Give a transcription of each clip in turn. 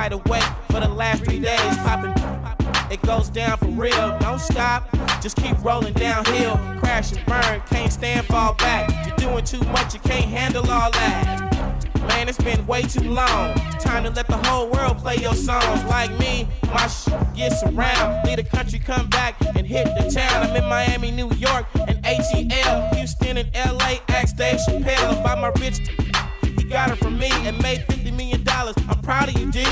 wide awake for the last three days. Popping, it goes down for real. Don't stop, just keep rolling downhill. Crash and burn, can't stand, fall back. You're doing too much, you can't handle all that. Man, it's been way too long. Time to let the whole world play your songs. Like me, my shit gets around. Leave the country, come back and hit the town. I'm in Miami, New York, and ATL. Houston and LA, ask Dave Chappelle about my rich. He got her from me and made 50 million dollars. I'm proud of you, D.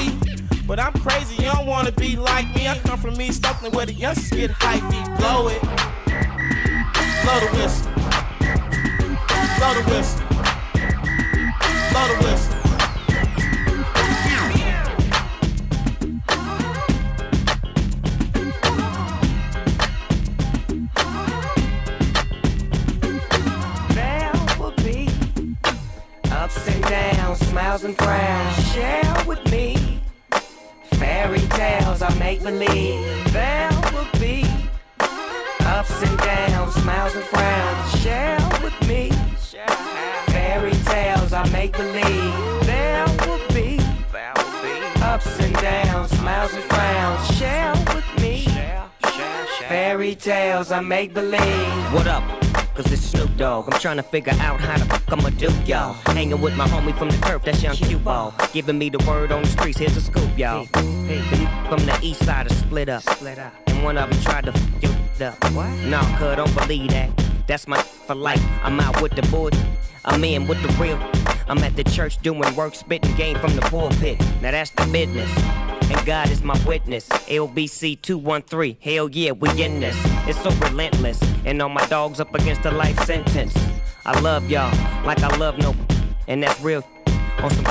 But I'm crazy, you don't wanna be like me. I come from East Oakland where the youngsters get hypey. Blow it. Blow the whistle. Blow the whistle. Blow the whistle. Smiles and frowns. Share with me fairy tales I make believe. There will be ups and downs, smiles and frowns. Share with me fairy tales I make believe. There will be ups and downs, smiles and frowns. Share with me fairy tales I make believe. What up? Cause it's Snoop Dogg. I'm trying to figure out how the fuck I'ma do, y'all. Hanging with my homie from the turf, that's young Q Ball. Giving me the word on the streets, here's a scoop, y'all. Hey, from the east side are split up. And one of them tried to f you up. What? Nah, cuz don't believe that. That's my for life. I'm out with the boys. I'm in with the real. I'm at the church doing work, spitting game from the pulpit. Now that's the business. And God is my witness. LBC 213. Hell yeah, we in this. It's so relentless. And all my dogs up against a life sentence. I love y'all like I love no. And that's real. On some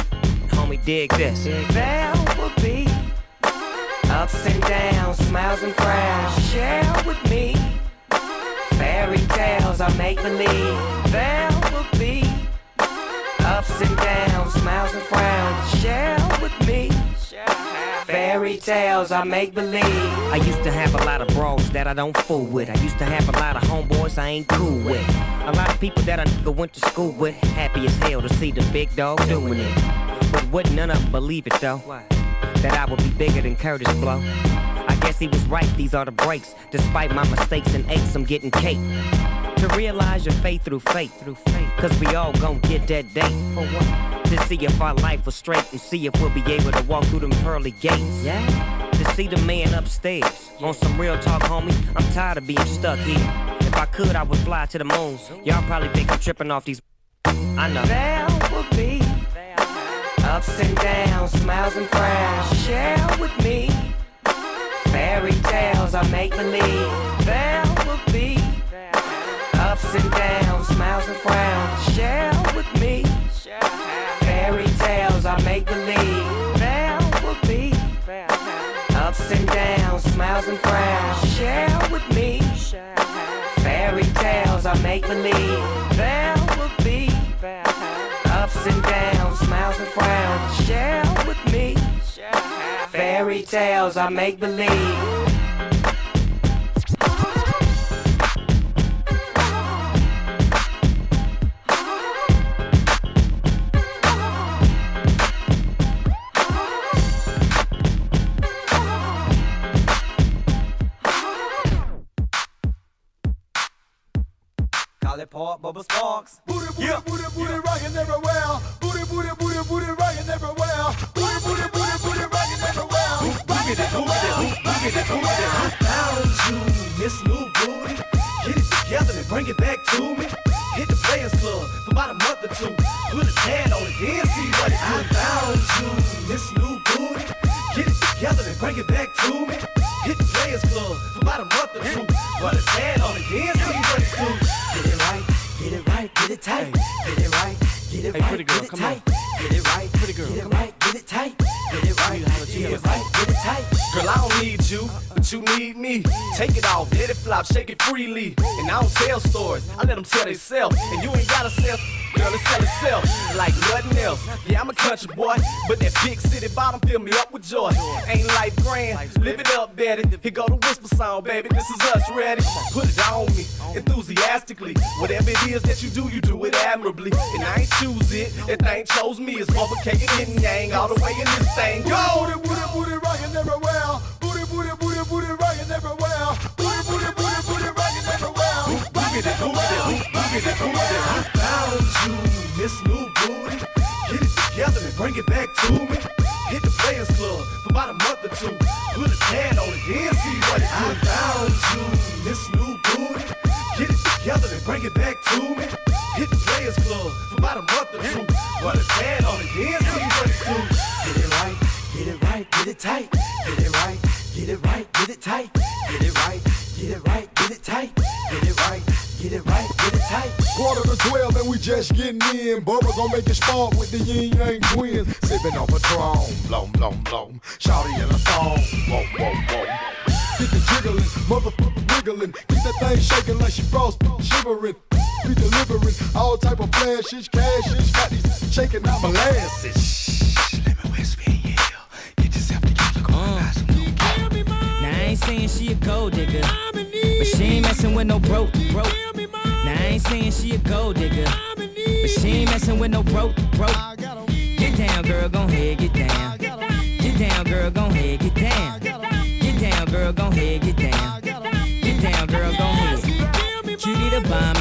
homie, dig this. There will be ups and downs, smiles and frowns. Share with me fairy tales I make believe. There ups and downs, smiles and frowns. Share with me fairy tales I make believe. I used to have a lot of bros that I don't fool with. I used to have a lot of homeboys I ain't cool with. A lot of people that I nigga went to school with. Happy as hell to see the big dog doing it. But wouldn't none of them believe it though. That I would be bigger than Curtis Blow. I guess he was right, these are the breaks. Despite my mistakes and aches, I'm getting cake. To realize your faith through faith, through faith. Cause we all gon' get that day. For what? To see if our life was straight and see if we'll be able to walk through them pearly gates. Yeah. To see the man upstairs. On some real talk, homie, I'm tired of being stuck here. If I could, I would fly to the moon. Y'all probably think I'm tripping off these. I know. There will be ups and downs, smiles and frowns. Share with me fairy tales I make believe. There will be ups and downs, smiles and frowns. Share with me. Fairy tales I make believe. There with me. ups and downs, smiles and frowns. Share with me. Fairy tales I make believe. There with me. ups and downs, smiles and frowns. Share with me. Fairy tales I make believe. Park, Bubba Sparxxx. Booty, booty, yeah. booty, booty, yeah. rockin' everywhere. Booty, booty, booty, booty, rockin' everywhere. Booty, booty, booty, booty, rockin' everywhere. Rockin' everywhere. Rockin' everywhere. I found you, Miss New Booty. Get it together and bring it back to me. Hit the Players Club for about a month or two. Put a tan on it, then see what it do. I found you, Miss New Booty. Get it together and bring it back to me. Hit the Players Club for about a month or two. Put a tan on it, then see what it do. Get it right, get it tight. Get it right, get it Hey, right, pretty girl, get it come tight. on. Get it right, Pretty girl, get it right, get it tight. Get it right, get it right, get it tight. Girl, I don't need you, you need me. Take it off, let it flop, shake it freely. And I don't tell stories, I let them tell themselves. And you ain't gotta sell, girl, it sell itself like nothing else. Yeah, I'm a country boy, but that big city bottom fill me up with joy. Ain't life grand, live it up, Betty. Here go the whisper song, baby, this is us ready. Put it on me, enthusiastically. Whatever it is that you do, you do it admirably. And I ain't choose it, that thing chose me. It's motherfucking yin yang all the way in this thing. Go! Rockin' everywhere. Booty, booty, booty, booty, rockin' everywhere. Booty, booty, booty, booty, rockin' everywhere. Rockin' everywhere. I found you, Miss New Booty. Get it together and bring it back to me. Hit the Players Club for about a month or two. Put a tan on it, then see what it do. I found you, Miss New Booty. Get it together and bring it back to me. Hit the Players Club for about a month or two. Put a tan on it, then see what it do. Get it right, get it right, get it tight. Get it right, get it right, get it tight. Get it right, get it right, get it tight. Get it right, get it right, get it tight. Quarter to twelve and we just getting in. Bubba gon' make it spark with the yin yang twins. Sipping on Patron, blom blom blom. Shawty in a thong, whoa whoa whoa. Get the jiggling, motherfucker wiggling. Keep that thing shaking like she frost, shivering. We delivering all type of flashes, cashes. Got these shaking out molasses. Saying she a gold digger, but she ain't messing with no broke, broke. Now I ain't saying she a gold digger, but she ain't messing with no broke, broke. Get down, girl, gon' head, get down. Get down, girl, gon' head, get down. Get down, girl, gon' head, get down. Get down, girl, gon' head. Cutie the bomb,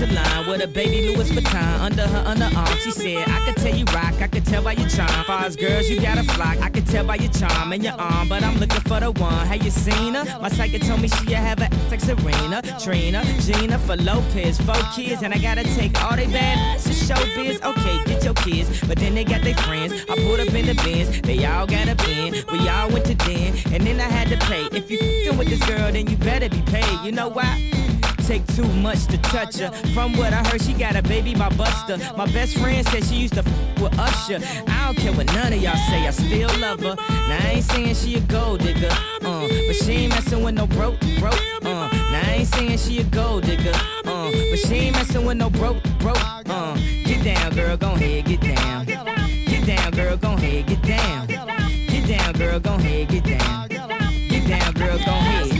with a baby Louis Vuitton under her underarm. She said, I could tell you rock, I could tell by your charm. Far as girls, you got a flock. I could tell by your charm and your arm, but I'm looking for the one. Have you seen her? My psychic told me she have a like Serena, Trina, Gina for Lopez, four kids, and I gotta take all they bad to show biz. Okay, get your kids, but then they got their friends. I pulled up in the bins, they all got a bin. We all went to den, and then I had to pay. If you with this girl, then you better be paid. You know why? Take too much to touch her. From what I heard, she got a baby by Buster. My best friend said she used to f with Usher. I don't care what none of y'all say, I still love her. Now I ain't saying she a gold digger, uh, but she ain't messing with no broke, broke, uh. Now I ain't saying she a gold digger, uh, but she ain't messing with no broke, broke, uh. Get down, girl, gon' head, get down. Get down, girl, gon' head, get down. Get down, girl, gon' head, get down. Get down, girl, gon' head.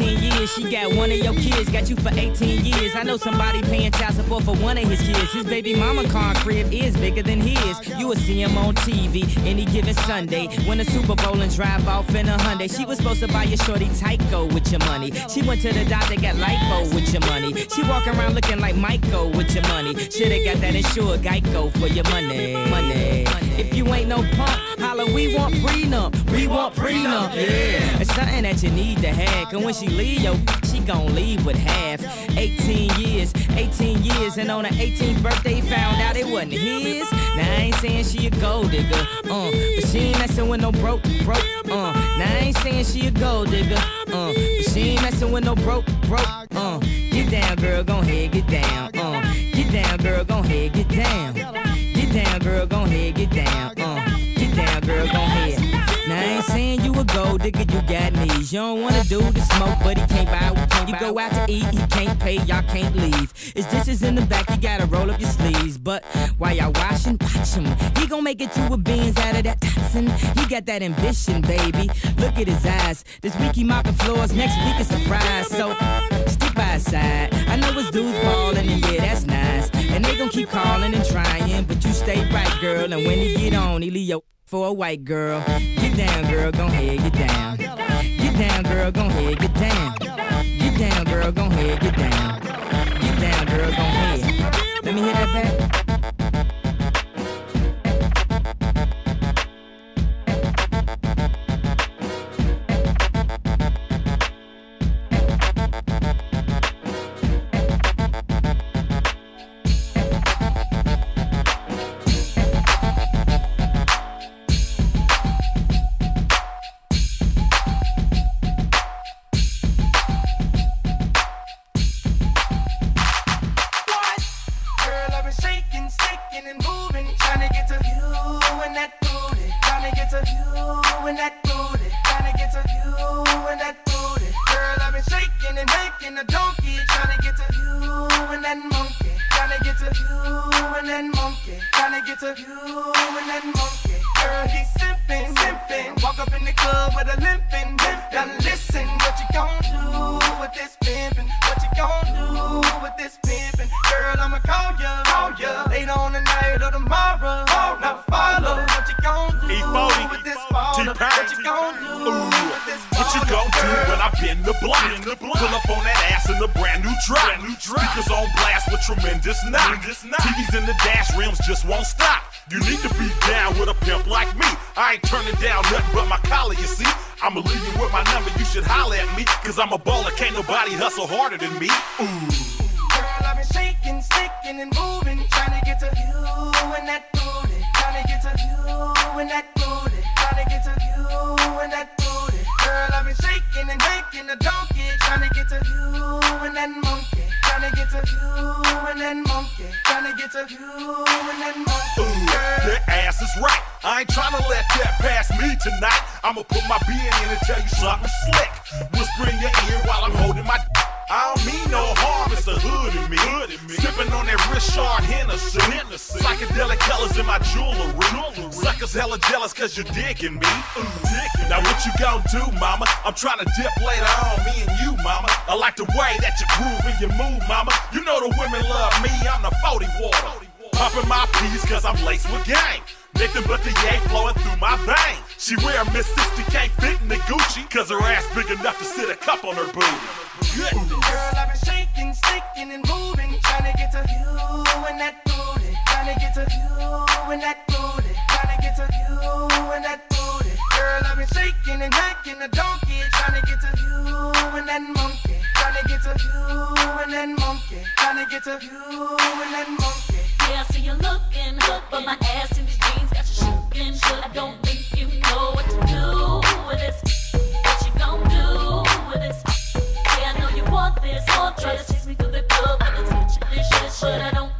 18 years, she got one of your kids, got you for 18 years. I know somebody paying child support for one of his kids. His baby mama car crib is bigger than his. You will see him on TV any given Sunday. Win a Super Bowl and drive off in a Hyundai. She was supposed to buy your shorty Tyco with your money. She went to the doctor, got lipo with your money. She walk around looking like Michael with your money. Shoulda got that insured Geico for your money. Money. If you ain't no punk, holla, we want prenup. We want prenup. Yeah. It's something that you need to have. Cause when she leave, yo, she gon' leave with half. 18 years, 18 years, and on her 18th birthday, found out it wasn't his. Now I ain't saying she a gold digger, uh, but she ain't messing with no broke, broke, uh. Now I ain't saying she a gold digger, uh, but she ain't messing with no broke, broke, uh. Get down, girl, gon' head, get down, uh. Get down, girl, gon' head, get down. Down, girl, gon' head, get down, uh. Get down, girl, gon' head. Now I ain't saying you a gold digger, you got knees. You don't wanna do the smoke, but he can't buy with When you go out to eat, he can't pay, y'all can't leave. His dishes in the back, you gotta roll up your sleeves. But while y'all washing, watch him. He gon' make it to a beans out of that Datsun. He got that ambition, baby. Look at his eyes. This week he mopping floors, next week it's surprise. So stick by his side. I know his dudes ballin', and yeah, that's nice. And they gon' keep calling and trying, but you stay right, girl. And when he get on, he leave your for a white girl. Get down, girl, gon' head, get down. Get down, girl, gon' head, get down. Get down, girl, gon' head, get down. Get down, girl, gon' head. Let me hear that back. To you and that monkey, trying to get to you and that monkey. Girl, he's simping, simping, walk up in the club with a limping, limping. Now listen, what you gon' do with this pimpin'? What you gon' do with this pimpin'? Girl, I'ma call ya, call ya later on the night or tomorrow. Now follow what you gon' do with this baller. What you gon' do with this What you baller, gon' do girl? when I bend the block? Pull up on that ass in a brand new drop. Speakers on blast with tremendous knock. TVs in the dash rims just won't stop. You need to be down with a pimp like me. I ain't turning down nothing but my collar, you see. I'ma leave you with my number, you should holler at me. Cause I'm a baller, can't nobody hustle harder than me. Ooh. Girl, I've been shaking, sticking and moving, trying to get to you and that booty, trying to get to you and that booty, trying to get to you and that booty. Girl, I've been shaking and making a donkey, trying to get to you and that monkey, trying to get to you and that monkey, trying to get to you and that monkey. Ooh, that ass is right. I ain't tryna let that pass me tonight. I'ma put my being in and tell you something slick. Whisper in your ear while I'm holding my. I don't mean no harm, it's the hood in me. Sipping on that Richard Hennessy. Psychedelic colors in my jewelry. Suckers hella jealous cause you're digging me. Now what you gon' do, mama? I'm trying to dip later on, me and you, mama. I like the way that you groove and you move, mama. You know the women love me, I'm the 40 water. Popping my peas cause I'm laced with gang. Nothing but the yay flowing through my vein. She wear a Miss 60 can't fit in the Gucci cause her ass big enough to sit a cup on her booty. Girl, I've been shaking, sticking and moving, trying to get to you and that booty, trying to get to you and that booty, trying to get to you and that booty. Girl, I've been shaking and hacking a donkey, trying to get to you and that monkey, trying to get to you and that monkey, trying to get to you and that monkey. Yeah, I see you looking but my ass in these jeans got you. I don't think you know what to do with this. What you gon' do want this. Try to chase me through the club and it's such delicious, but I don't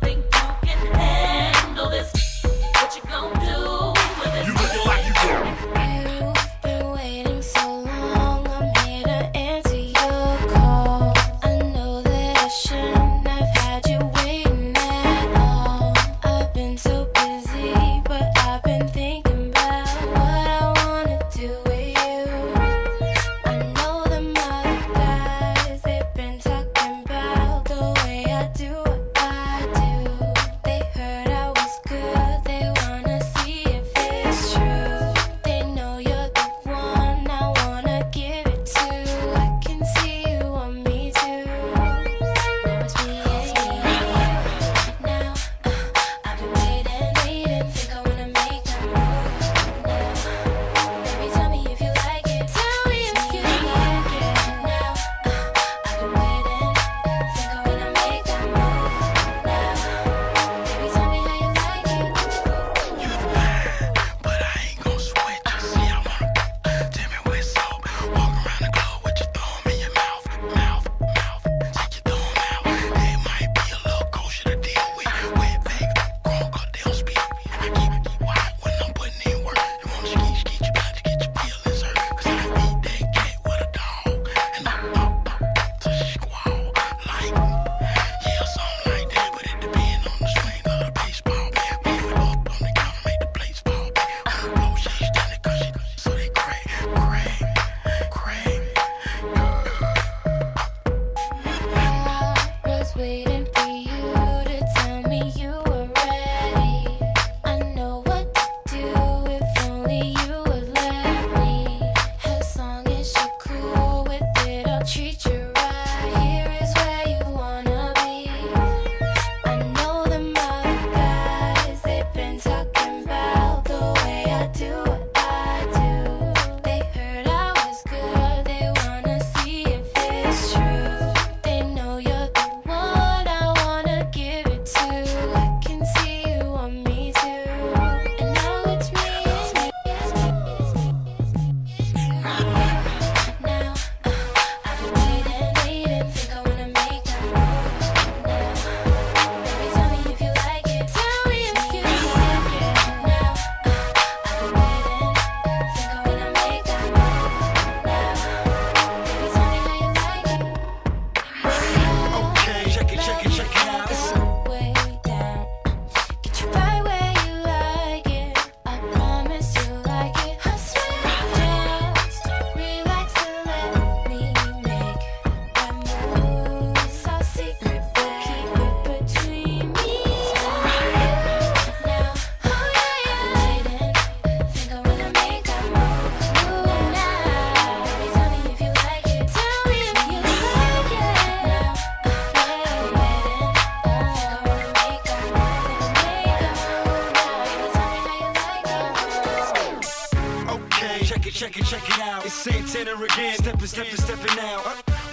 It's again. Stepping, stepping, stepping out.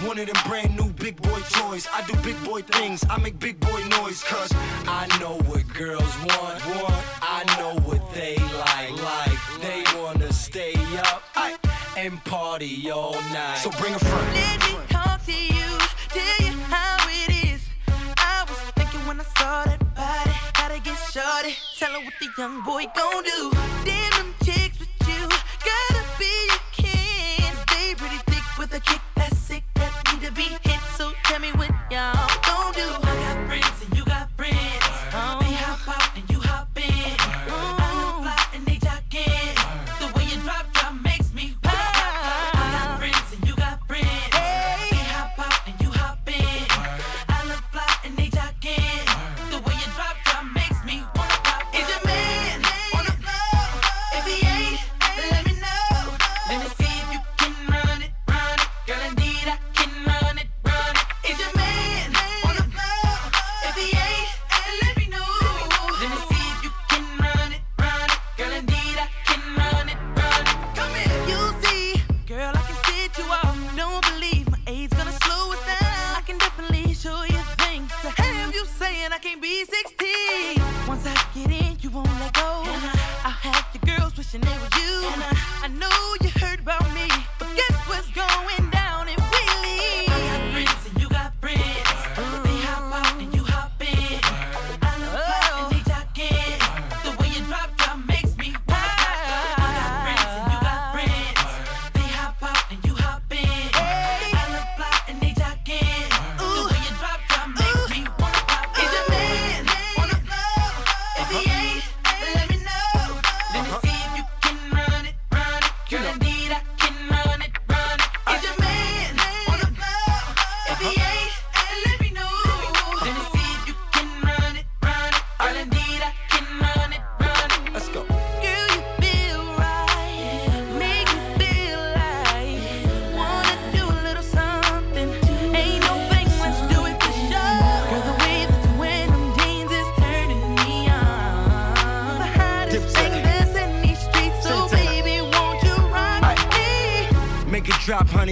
One of them brand new big boy toys. I do big boy things. I make big boy noise. Cause I know what girls want. want. I know what they like. Like they wanna stay up aye, and party all night. So bring a friend. Let me talk to you, tell you how it is. I was thinking when I saw that body, gotta get shorty. Tell her what the young boy gon' do. Damn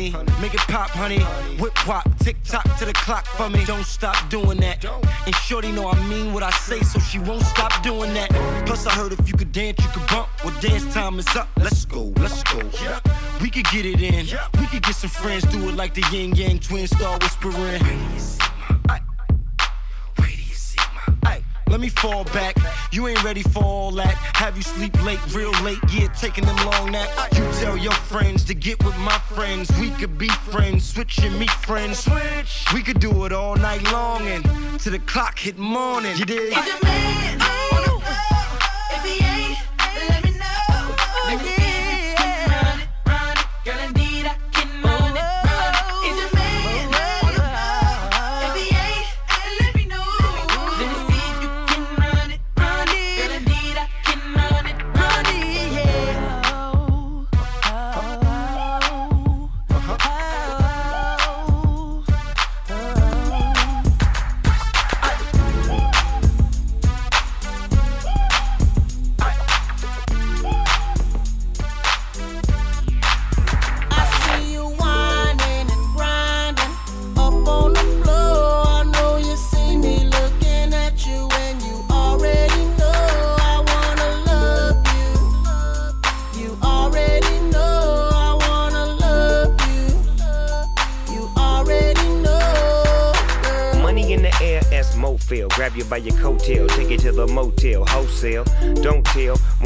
Make it pop, honey. Whip wop, tick tock to the clock for me. Don't stop doing that. And Shorty know I mean what I say, so she won't stop doing that. Plus, I heard if you could dance, you could bump. Well, dance time is up. Let's go, let's go. We could get it in. We could get some friends, do it like the yin yang twins, start whispering. Let me fall back. You ain't ready for all that. Have you sleep late, real late? Yeah, taking them long nap. You tell your friends to get with my friends. We could be friends, switch and meet friends. Switch. We could do it all night long and to the clock hit morning. You did. Is your man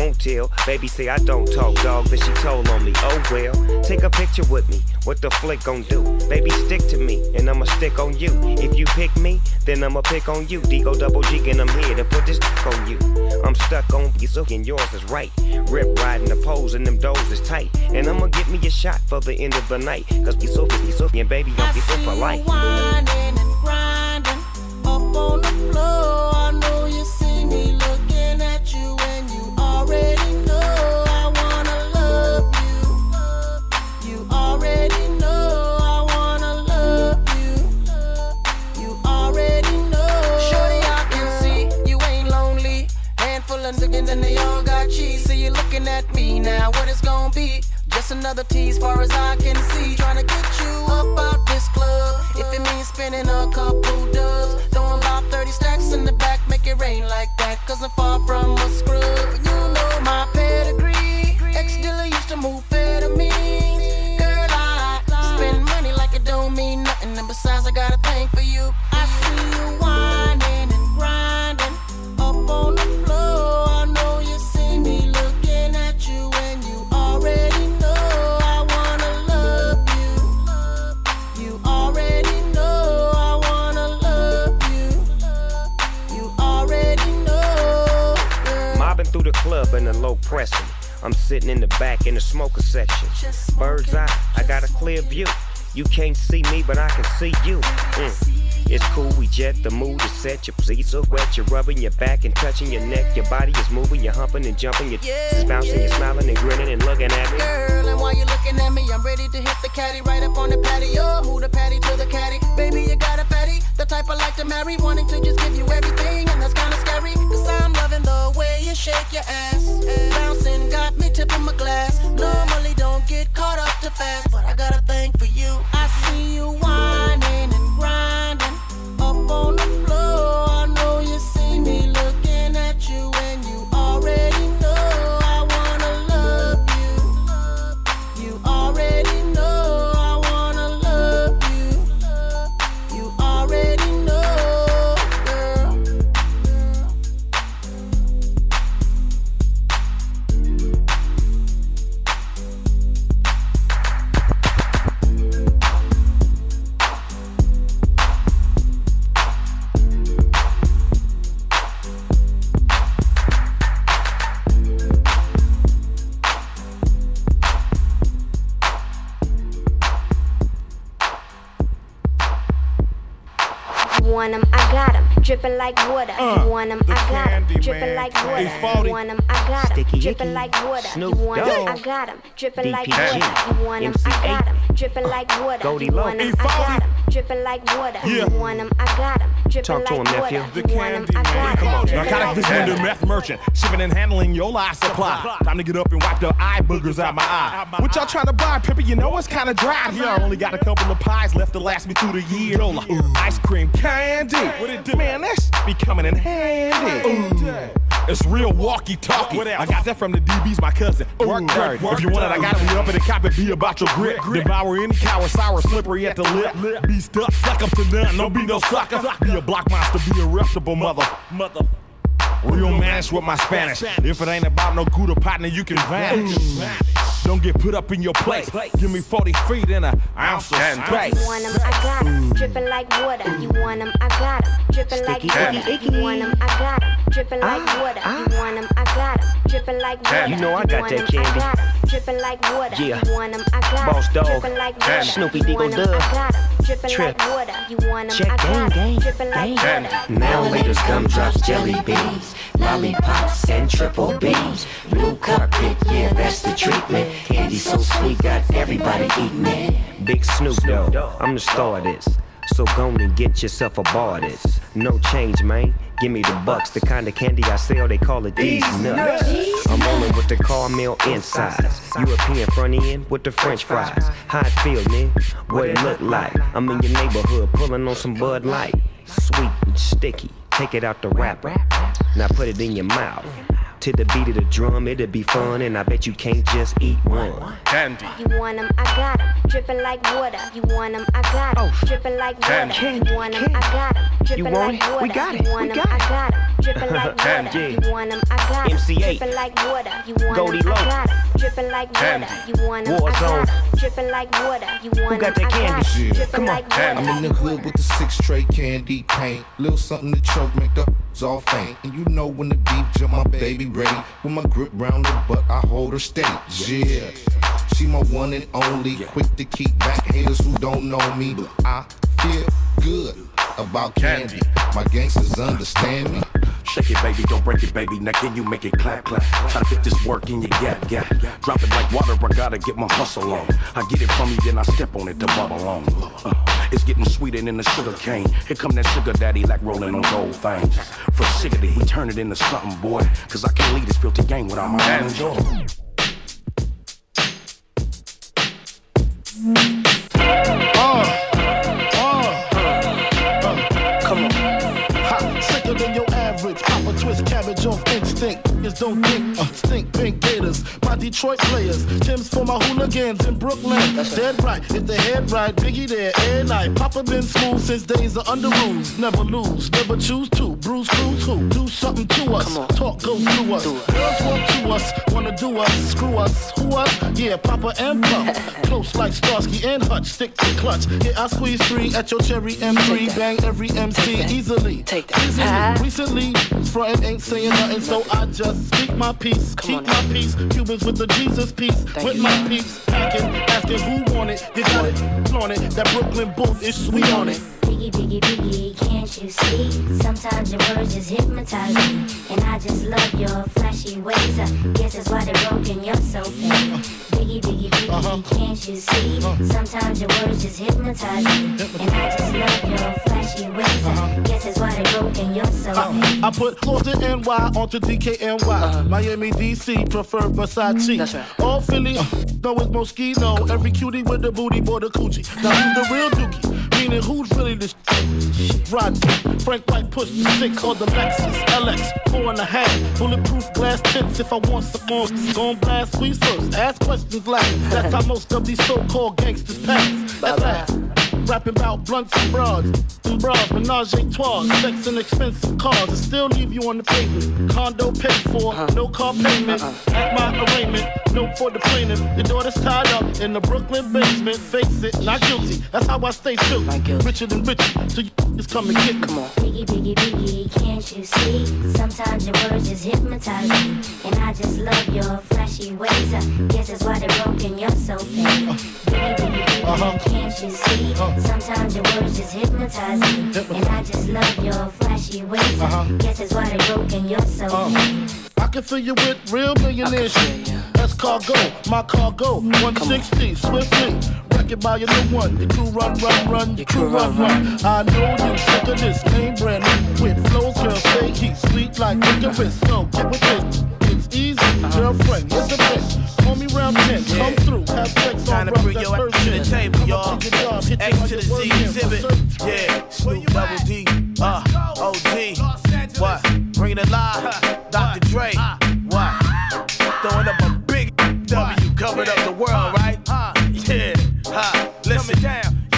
won't tell. Baby say I don't talk, dog, then she told on me. Oh well, take a picture with me. What the flick gon' do? Baby, stick to me, and I'ma stick on you. If you pick me, then I'ma pick on you. Digo double G, and I'm here to put this on you. I'm stuck on so and yours is right. Rip riding the poles, and them doors is tight. And I'ma get me a shot for the end of the night. Cause be so, be so, and baby, don't be so polite. whining and grinding up on the floor. And they all got cheese. So you're looking at me now. What it's gonna be? Just another tease far as I can see. Trying to get you up out this club. If it means spending a couple dubs. Throwing about 30 stacks in the back, make it rain like that. Cause I'm far from a scrub. In the pressing. I'm sitting in the back in the smoker section. Bird's eye, I got a clear view. You can't see me, but I can see you. Mm. It's cool, we jet, the mood is set. Your pleats are wet, you're rubbing your back and touching your neck. Your body is moving, you're humping and jumping, your is bouncing, you're smiling and grinning and looking at me. Girl, and while you're looking at me, I'm ready to hit the caddy right up on the patio. Move the patty to the caddy. Baby, you got a fatty, the type I like to marry. Wanting to just give you everything, and that's kinda scary. Cause I'm loving the way you shake your ass. Fast, like water. Uh, you want 'em, the I got 'em, Candyman dripping like water. Hey, 40. You want 'em, I got 'em, Sticky dripping like water. Snoop you want 'em, Dogg, I got 'em, dripping like water. You want 'em, I got 'em, dripping like water. You Low. want 'em, I 40. got 'em, dripping like water. Yeah. You want 'em, I got 'em, dripping Talk to him, nephew. You want 'em, I got 'em, Come on, dripping narcotic like visitor water. meth merchant, shipping and handling your life supply. Time to get up and wipe the eye boogers out my eye. What y'all trying to buy, Pippa? You know it's kind of dry here. I only got a couple of pies left to last me through the year. Yola, ice cream candy. What it do? Man, that's becoming in handy. It's real walkie-talkie. I got that from the DB's, my cousin. Work dirt. If you want it, I got it. We up in the cop and be about your grit. Devour any cow sour, slippery at the lip. lip. Be stuck, suck up to none. Don't be no sucker. Be a block monster, be a reputable mother. Mother. Real man's with my Spanish. If it ain't about no Gouda partner, you can vanish. Don't get put up in your place. Give me 40 feet and an ounce of space. You want 'em, I got 'em, dripping like water. You want 'em, I got 'em, dripping like Sticky water. icky You want 'em, I got 'em, dripping like Ah, water. ah. You want 'em, I got 'em, dripping like water. You know I You got want that 'em, candy. I got 'em, dripping like water. Yeah. You want 'em, I got 'em, Boss dog. dripping like water. Snoopy Deagle Dub. I got 'em, dripping Trip. like water. You want 'em, Check I gang, got 'em, gang, dripping like water. Now laters, gumdrops, jelly beans, lollipops, and triple beans. Blue carpet, yeah, that's the treatment. Candy so sweet, got everybody eating it. Big Snoop Dogg, I'm the star of this. So go and get yourself a this. No change, man. Give me the bucks. The kind of candy I sell, they call it these nuts. I'm rolling with the caramel insides. European front end with the French fries. How it feel, man? What it look like? I'm in your neighborhood pulling on some Bud Light. Sweet and sticky. Take it out the wrapper. Now put it in your mouth. To the beat of the drum, it'll be fun, and I bet you can't just eat one. Candy. You want 'em, I got 'em, dripping like water. You want 'em, I got 'em, oh, dripping like water. Candy. You want 'em, I got 'em, dripping want like it? water. We got it. You want We 'em, got I it. got 'em, dripping like water. Candy. You want 'em, I got 'em, MC8. dripping like water. You want 'em, Goldie I Low. got 'em, dripping like water. Candy. You want 'em, I Warzone. got 'em, dripping like water. You want got 'em, that I candy? got 'em, Yeah. dripping Come on. like water. I'm in the hood with the six tray candy paint. Little something to choke, make the s- all faint. And you know when the beef jump, my baby ready. With my grip round her butt, I hold her steady. Yeah. She my one and only. Quick to keep back haters who don't know me. But I feel good about candy. My gangsters understand me. Shake it, baby, don't break it, baby. Now can you make it clap, clap? Try to fit this work in your gap, gap. Drop it like water, I gotta get my hustle on. I get it from you, then I step on it to bubble on. Uh, it's getting sweeter than the sugar cane. Here come that sugar daddy like rolling on gold things. For cigarette, he turn it into something, boy. Cause I can't leave this filthy game without my hand enjoy. Oh. Off instinct. Niggas don't think, uh, stink pink gators. My Detroit players, Tim's for my hooligans in Brooklyn. That's Dead right, if the head right, Biggie there, air night. Papa been smooth since days of under rules. Never lose, never choose to. Bruise, cruise, who? Do something to us. Talk, go through us. Girls want to us, wanna do us, screw us. Who us? Yeah, Papa and Pump. Close like Starsky and Hutch, stick to clutch. Yeah, I squeeze three at your cherry M3. Bang every MC easily. Take that. Easily. Recently, frontin' ain't saying nothing, so I just speak my peace. Keep my peace. Cubans with the Jesus peace. with my peace. Packing, asking who want it. You got it, flaunt it. That Brooklyn bull is sweet on it. Biggie, biggie, biggie, can't you see? Sometimes your words just hypnotize me. And I just love your flashy ways. I guess that's why they're broken, you're so fake. Biggie, biggie, biggie, uh-huh. can't you see? Uh-huh. Sometimes your words just hypnotize me. And I just love your flashy ways. I uh-huh. guess that's why they're broken, you're so fake. Uh, I put Florida NY onto DKNY. Miami, DC, prefer Versace. Mm, that's right. All Philly, uh, know it's Moschino. Every cutie with the booty, boy, the coochie. Now who's the real dookie? Meaning who's really sh- Rod, Frank White push the six or the Lexus LX, four and a half. Bulletproof glass tips if I want some more. Gon' blast squeeze first, ask questions last. That's how most of these so-called gangsters pass. That's that. Rapping about blunts and broads, and bras, menage a trois, sex and expensive cars, and still leave you on the pavement. Condo paid for, no car payment. At my arraignment, no for the plaintiff. Your daughter's tied up in the Brooklyn basement. Face it, not guilty. That's how I stay true. Richer than richer, so you just come and get. Come on. Biggie, biggie, biggie, can't you see? Sometimes your words just hypnotize me. And I just love your flashy ways. I guess that's why they're broken, you're so fake. Biggie, biggie, biggie, uh-huh. can't you see? Uh-huh. Sometimes your words just hypnotize me. And I just love your flashy ways. I guess that's why they're broken, you're so fake. Uh, I can fill you with real millionaire shit. That's cargo, my cargo, 160, swiftly. Wreck it by your new one. Your crew run, run, run, your crew run, run. I know you sick of this, name brand new with flows, girl, stay heat, sweet like licorice. So get with this. It's easy, uh-huh. girlfriend, it's a bitch. Call me round 10, come through, have sex Trying on to bring your ass to the table, y'all. up to your job, hit you X to the Z exhibit. Yeah, Snoop Double D. Uh, OG. What? Bring it alive. Dr. Dre. What? Throwing up a big W, covered up the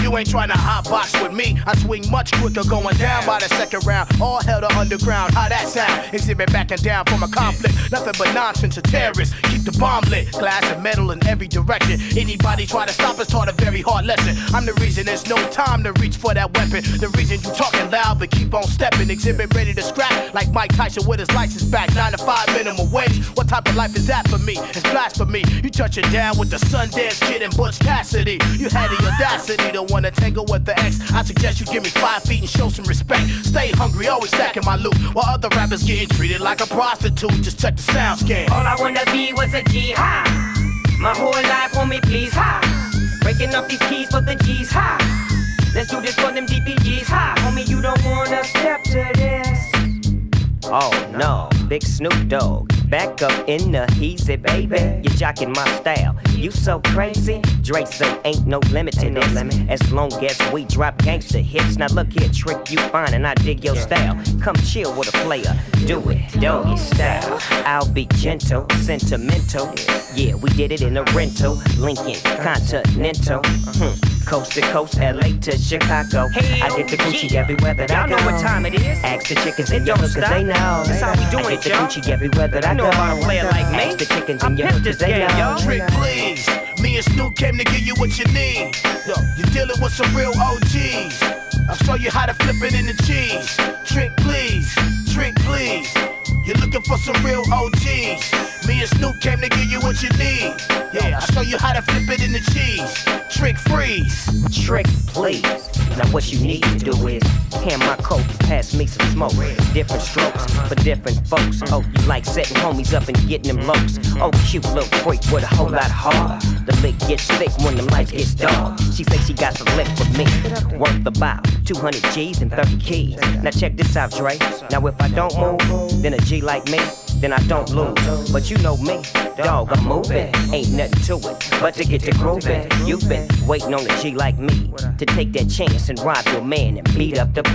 You ain't trying to hot box with me. I swing much quicker going down by the second round. All hell to underground. How that sound? Xzibit backing down from a conflict. Nothing but nonsense. A terrorist. Keep the bomb lit. Glass and metal in every direction. Anybody try to stop us taught a very hard lesson. I'm the reason there's no time to reach for that weapon. The reason you talking loud but keep on stepping. Xzibit ready to scrap like Mike Tyson with his license back. Nine to five minimum wage. What type of life is that for me? It's blasphemy. You touching down with the Sundance Kid and Butch Cassidy. You had the audacity to wanna tangle with the ex. I suggest you give me five feet and show some respect. Stay hungry, always stacking my loot. While other rappers getting treated like a prostitute. Just check the SoundScan. All I wanna be was a G high. My whole life, homie, please high. Breaking up these keys for the G's high. Let's do this for them DPGs high. Homie, you don't wanna step to this. Oh no, big Snoop Dogg. Back up in the easy, baby. You're jocking my style. You so crazy. Dre say ain't no limit to this. As long as we drop gangster hits. Now look here, trick you fine and I dig your style. Come chill with a player. Do it, doggy style. I'll be gentle, sentimental. Yeah, we did it in a rental. Lincoln, Continental. Hmm. Coast to coast, LA to Chicago. Hey, I get the coochie everywhere that I Y'all go. know what time it is. Ask the chickens It in don't yellow cause they know. That's how we doing I it, get the y'all. coochie everywhere that I, I know go. about a player like me. Ask the chickens I in yellow pimped cause they game, know. Trick, please. Me and Snoop came to give you what you need. Yo, you're dealing with some real OGs. I'll show you how to flip it in the cheese. Trick, please. Trick, please. You're looking for some real OGs. Me and Snoop came to give you what you need. Yeah, I'll show you how to flip it in the cheese. Trick, freeze. Trick, please. Now what you need to do is hand my coat, pass me some smoke. Different strokes for different folks. Oh, you like setting homies up and getting them lokes. Oh, cute little freak with a whole lot of heart. The lick gets thick when the lights get dark. She say she got some lick for me, worth about 200 G's and 30 keys. Now check this out, Dre. Now if I don't move, then a G like me then I don't lose. But you know me, dog, I'm moving. Ain't nothing to it, but to get to grooving. You've been waiting on a G like me to take that chance and rob your man and beat up the.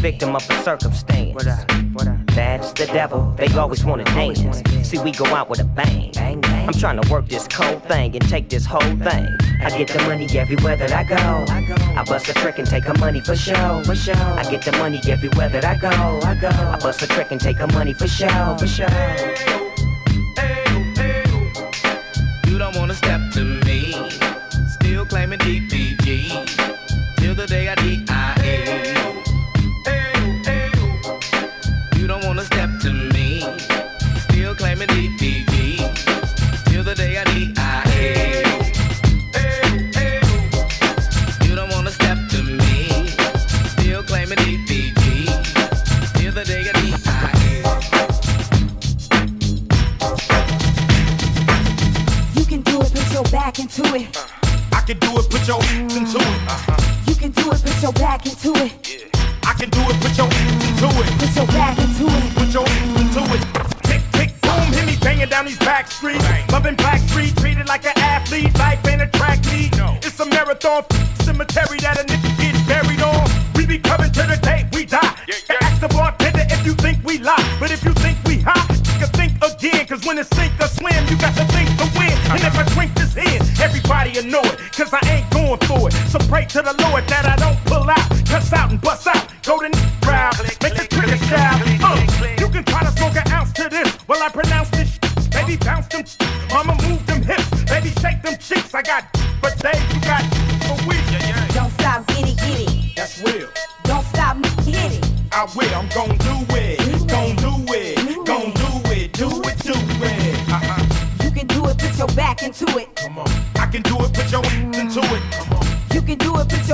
Victim of a circumstance. That's the devil, they always wanna dance. See, we go out with a bang. I'm trying to work this cold thing and take this whole thing. I get the money everywhere that I go. I bust a trick and take her money for show, for show. I get the money everywhere that I go. I go. I bust a trick and take her money for show, for show. You don't wanna step to me. Still claiming DPG. Till the day I DIA. Back into it. I can do it, put your into it. You can do it, put your back into it. I can do it, put your into it. Put your back into it. Put your into it. Tick, tick, boom, hit me banging down these back streets. Loving Blackstreet, treated like an athlete. Life ain't a track meet. It's a marathon cemetery that a nigga gets buried on. We be coming to the day we die. Ask the bartender if you think we lie. But if you think we hot, you can think again. Cause when it's sink or swim, you got to think to win. And if I drink this will know it. Cause I ain't going for it. So pray to the Lord that I don't pull out. Cuss out and bust out. Go to the crowd. Make the trigger shout. Uh, you can try to smoke an ounce to this. While I pronounce this sh- Baby, bounce them. Mama, move them hips. Baby, shake them cheeks. I got but days you got for weeks. Don't stop, get it, get it. That's real. Don't stop, hit it. I will. I'm gon'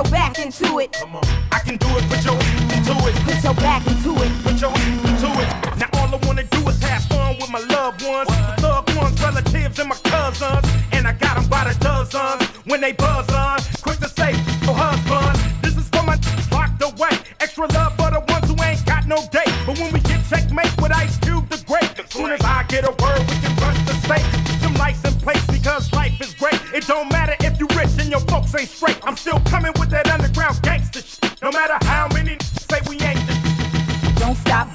your back into it. Come on. I can do it. Put your into it. Put your back into it. Put your into it. Now all I wanna do is have fun with my loved ones, loved ones, relatives, and my cousins. And I got 'em by the dozens when they buzz on. Quick to say, oh husband, this is for my locked away. Extra love for the ones who ain't got no date. But when we get checkmate with Ice Cube the Great, as soon as I get a word, we can rush the state. Some license plates because life is great. It don't matter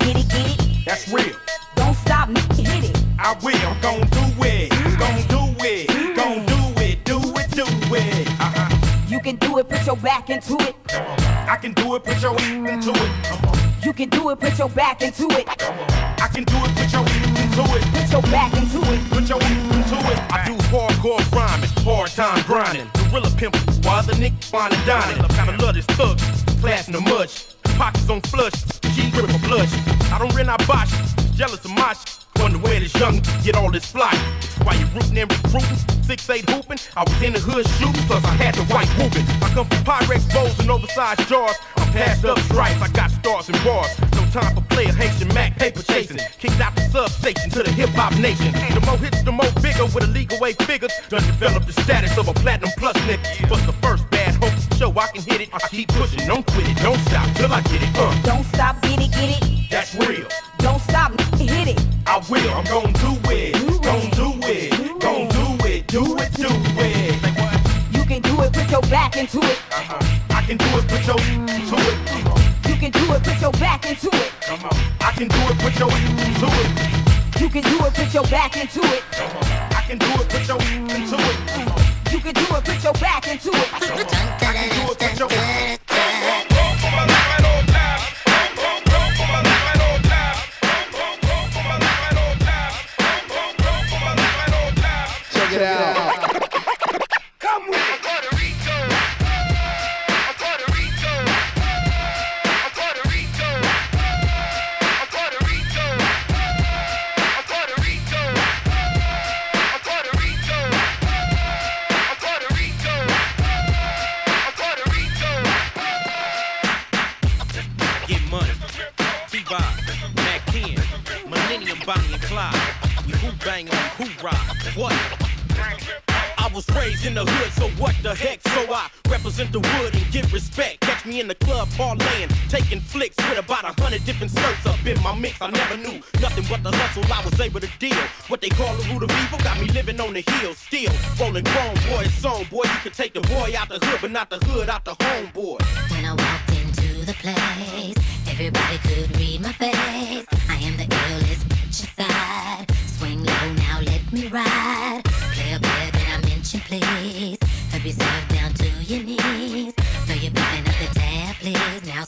get it, get it. That's real. Don't stop, me, hit it. I will, gon' do it, gon' do it, gon' do it, do it, do it. Uh-huh. You can do it, put your back into it. I can do it, put your into it. You can do it, put your back into it. I can do it, put your into it. Put your back into it. Put your into it. I do hardcore rhyming, hard time grinding. Gorilla pimp, while the nick fine and dining. Kinda love this thug, class in the mud. Pockets on flush, grip of blush. I don't rent, I bosh, jealous of my sh- Wonder where this young get all this fly. While you rootin' and recruiting, six eight hooping. I was in the hood shooting, plus I had the white whooping. I come from Pyrex bowls and oversized jars. I'm passed up stripes, I got stars and bars. No time for player Haitian Mac, paper chasing. Kicked out the substation to the hip hop nation. The more hits, the more bigger with illegal way figures. Done develop the status of a platinum plus nigga. But the first bad hope show I can hit it. I keep pushing, don't quit it, don't stop till I get it. Uh, Don't stop, get it, get it. that's real. Don't stop, hit it. I will, I'm gon' do it, gon' do it, gon' do it, do it, do it. Like what? You can do it, put your back into it. Uh-huh. I can do it, put your into it. You can do it, put your back into it. Come on. I can do it, put your into it. You can do it, put your back into it. Come on. I can do it, put your into it. You can do it, put your back into it. I can do it, put your who rock. What? I was raised in the hood, so what the heck? So I represent the wood and get respect. Catch me in the club parlaying, taking flicks with about a hundred different shirts up in my mix. I never knew nothing but the hustle I was able to deal. What they call the root of evil got me living on the hill, still rolling grown boy song. Boy, you can take the boy out the hood, but not the hood out the homeboy. When I walked into the place, everybody could read my face. I am the illest bitch. Let me ride. Play a bit that I mention, please. Help yourself down to your knees. Know you're picking up the tab, please. Now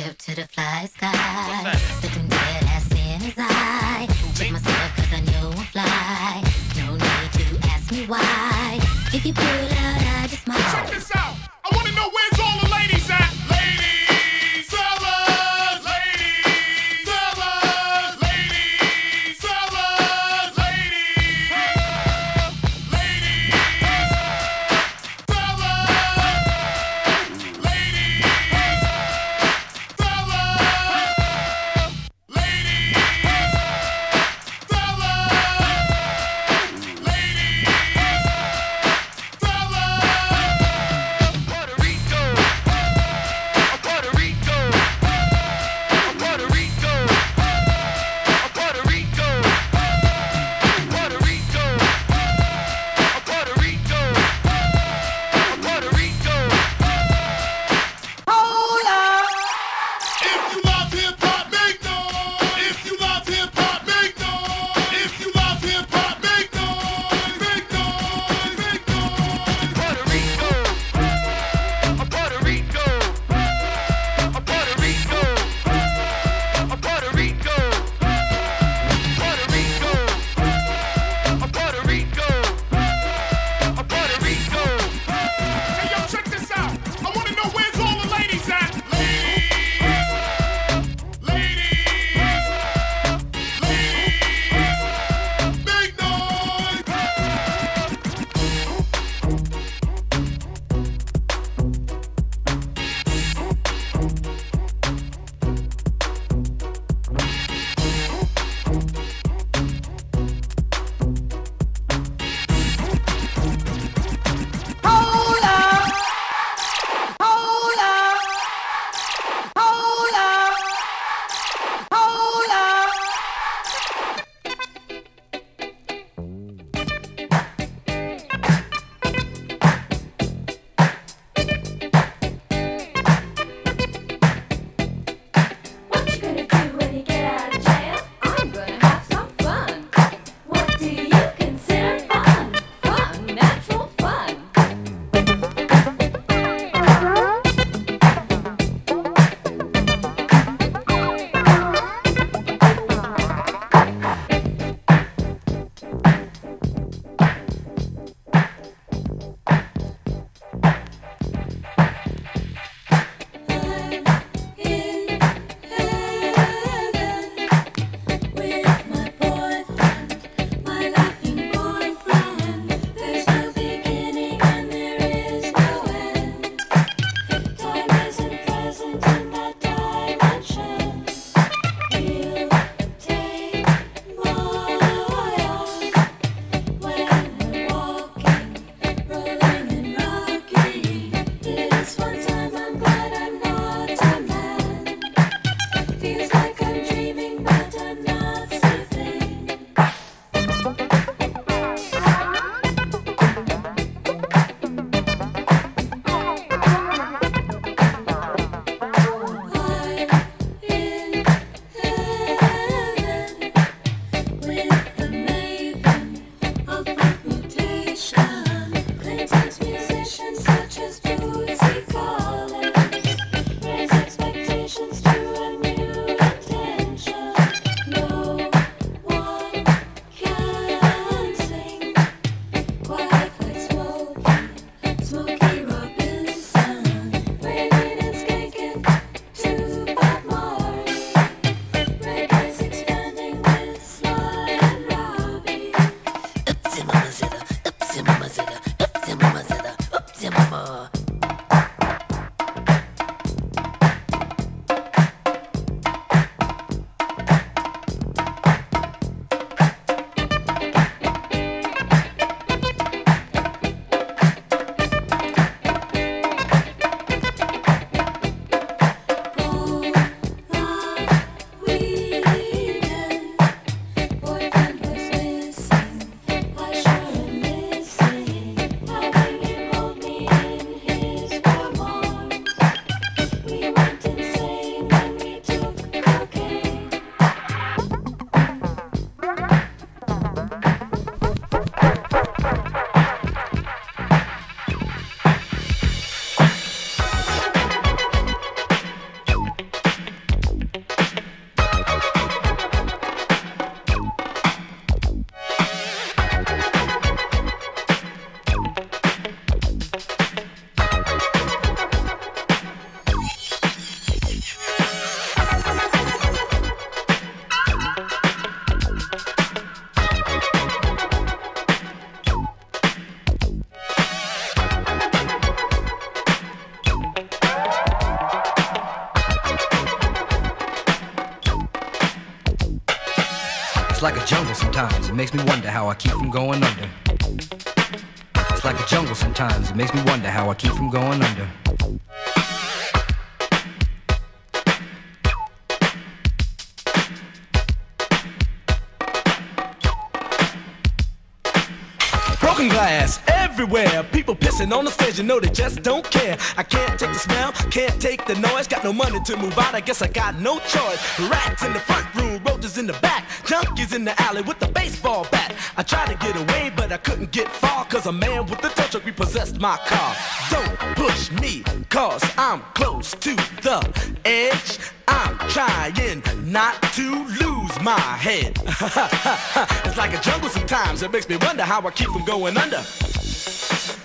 step to the fly sky. Looking dead ass in his eye. Check myself cause I know I'm fly. No need to ask me why. If you pull keep from going under. It's like a jungle sometimes. It makes me wonder how I keep from going under. Broken glass everywhere. People pissing on the stage, you know they just don't care. I can't take the smell, can't take the noise. Got no money to move out, I guess I got no choice. Rats in the front room, roaches in the back. Junkies in the alley with the baseball bat. I tried to get away, but I couldn't get far. Cause a man with a tow truck repossessed my car. Don't push me, cause I'm close to the edge. I'm trying not to lose my head. it's like a jungle sometimes. It makes me wonder how I keep from going under.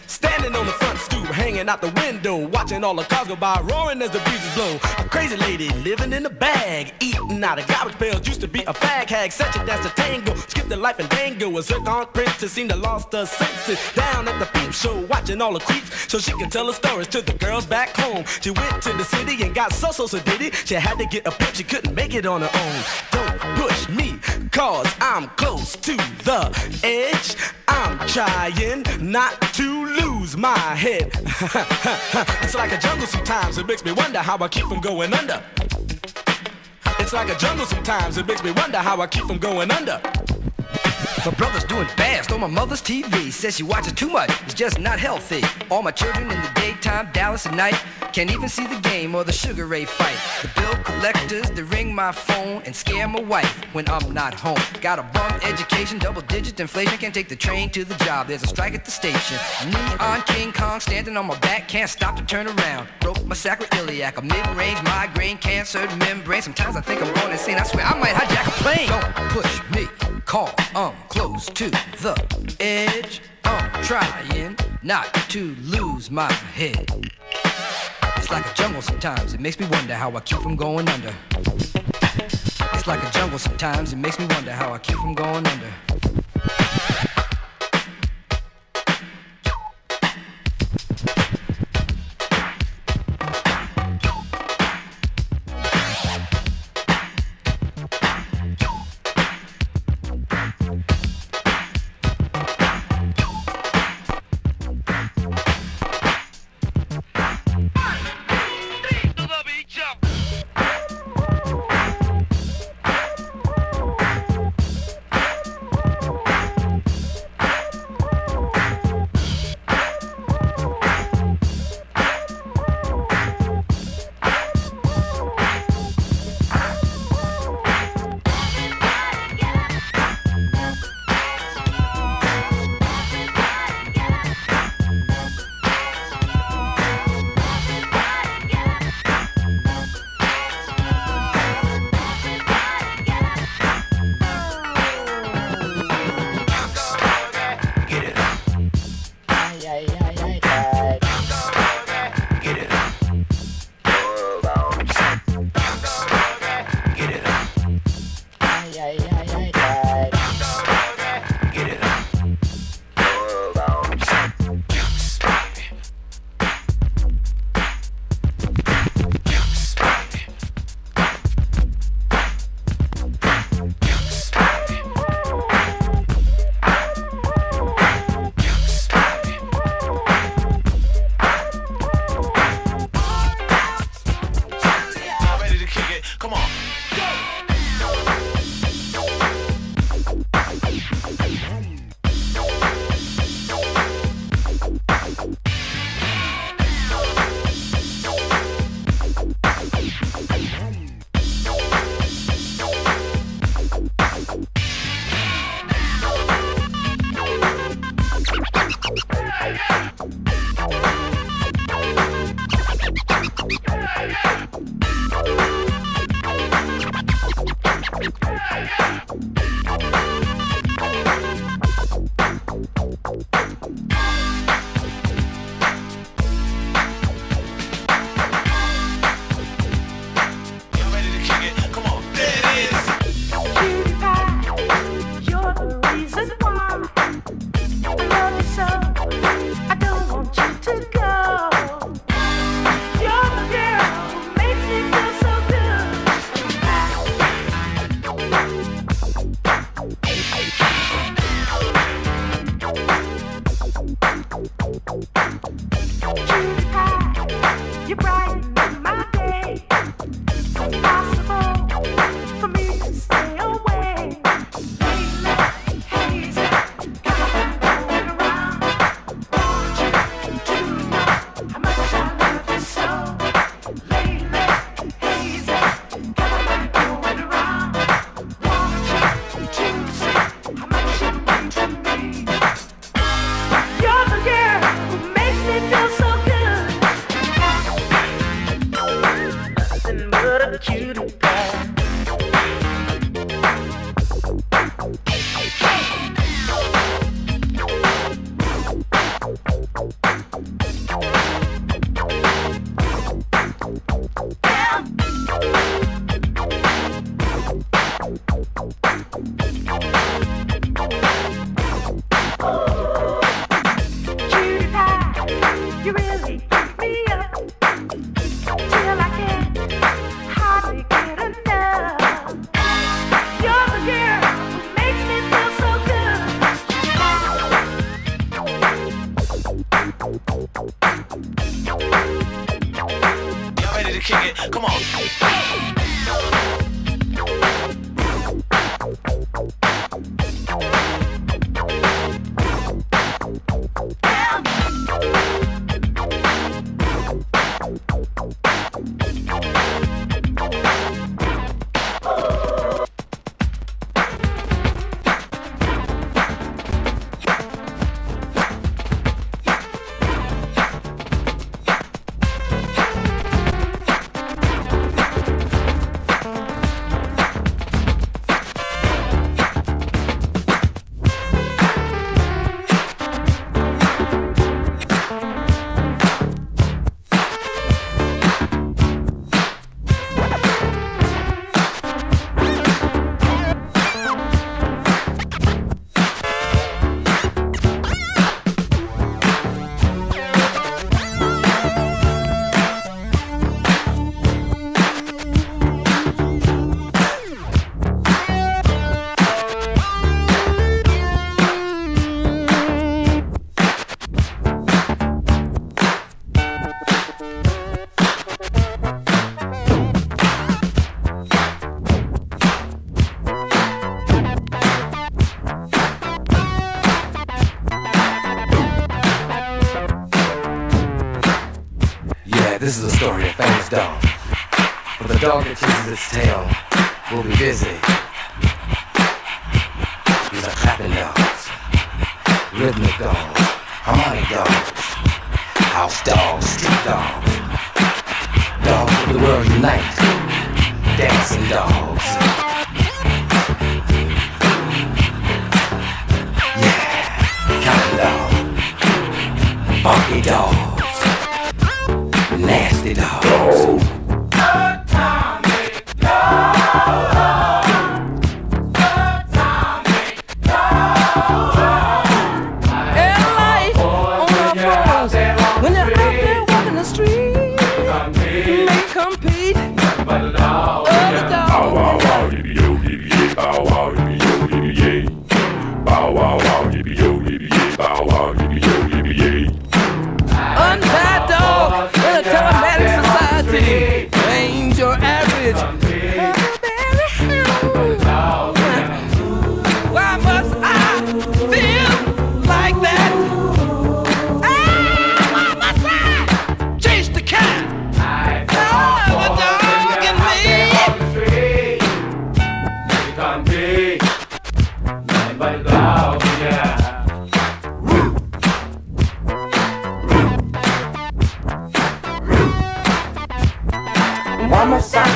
Standing on the front stoop, hanging out the window, watching all the cars go by, roaring as the breezes blow. A crazy lady living in a bag, eating out of garbage pails. Used to be a fag hag, such a dance to tango. Skipped the life and dango. A zircon princess seemed to lost her senses. Down at the peep show, watching all the creeps, so she can tell her stories to the girls back home. She went to the city and got so so so did it. She had to get a pimp, she couldn't make it on her own. Don't push me, cause I'm close to the edge. I'm trying not to lose my head. it's like a jungle sometimes, it makes me wonder how I keep from going under. It's like a jungle sometimes, it makes me wonder how I keep from going under. My brother's doing fast on my mother's TV. Says she watches too much, it's just not healthy. All my children in the daytime, Dallas at night. Can't even see the game or the Sugar Ray fight. The bill collectors, they ring my phone and scare my wife when I'm not home. Got a bum education, double digit inflation. Can't take the train to the job, there's a strike at the station. Neon King Kong standing on my back, can't stop to turn around. Broke my sacroiliac, a mid-range migraine, cancer membrane. Sometimes I think I'm going insane, I swear I might hijack a plane. Don't push me, call, I'm close to the edge. I'm trying not to lose my head. It's like a jungle sometimes, it makes me wonder how I keep from going under. It's like a jungle sometimes, it makes me wonder how I keep from going under.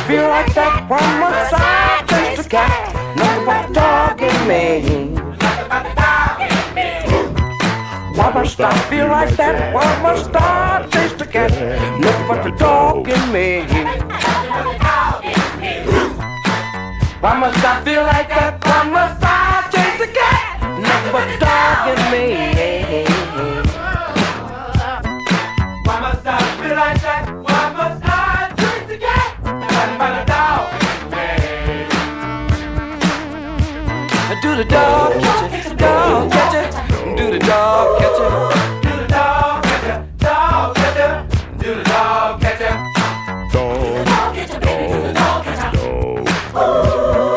feel like that from must side just a cat. Look what a dog me. Why must I feel like that? Why must I chase the cat? Look what the dog in me. Why must I feel like that? Why must I chase the cat? Nothing but dog in me. the dog catcher, dog catcher. Do the dog catcher. Do the dog catcher. Do the dog baby, do the dog. Ooh,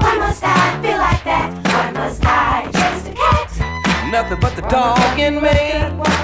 why must I feel like that? Why must I chase the cat? Nothing but the dog in me.